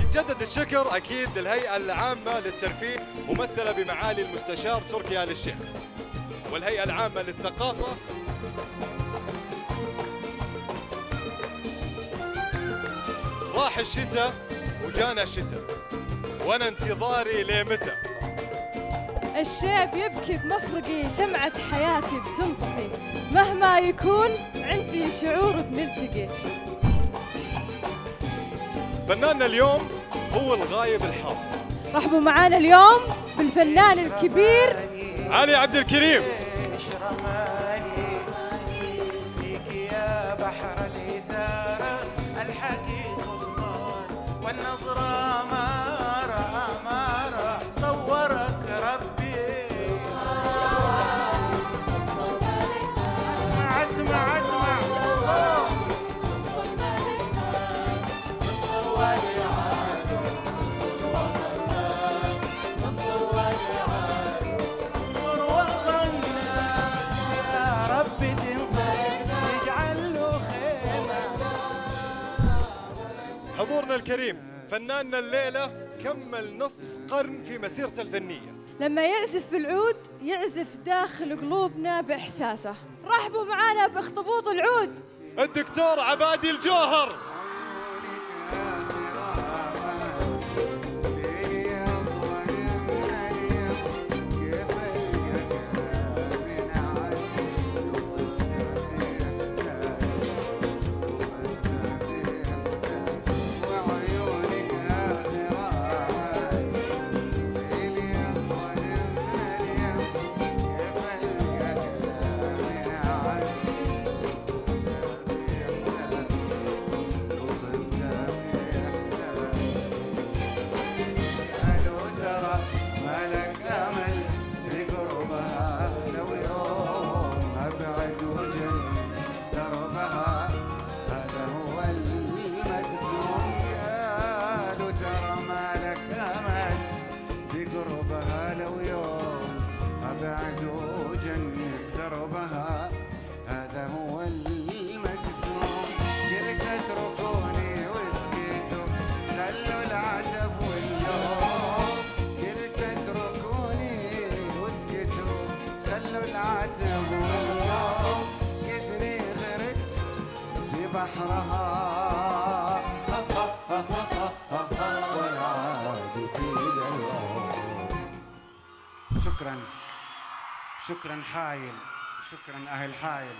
يتجدد الشكر أكيد للهيئة العامة للترفيه ممثلة بمعالي المستشار تركي ال الشيخ والهيئة العامة للثقافة. راح الشتاء وجانا الشتاء. وأنا انتظاري لمتى؟ الشيب يبكي بمفرقي شمعة حياتي بتنطفي مهما يكون عندي فناننا اليوم هو الغايب الحاضر رحبوا معانا اليوم بالفنان الكبير. علي عبد الكريم. حضورنا الكريم فناننا الليلة كمل نصف قرن في مسيرته الفنية. لما يعزف بالعود يعزف داخل قلوبنا بإحساسه. رحبوا معانا باخطبوط العود. الدكتور عبادي الجوهر. دربها هذا هو المقسوم قلت اتركوني وسكتوا خلوا العتب واللوم. قلت اتركوني واسكتوا خلوا العتب واللوم. قدري غرقت في بحرها. شكرا. شكرا حايل. شكرا أهل حايل.